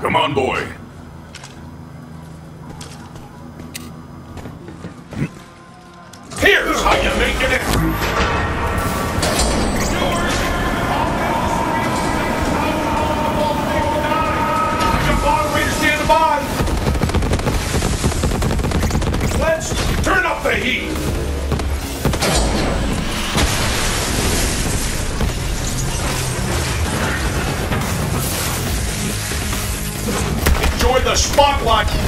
Come on, boy. Here's how you make it. Let's turn up the heat. The spotlight.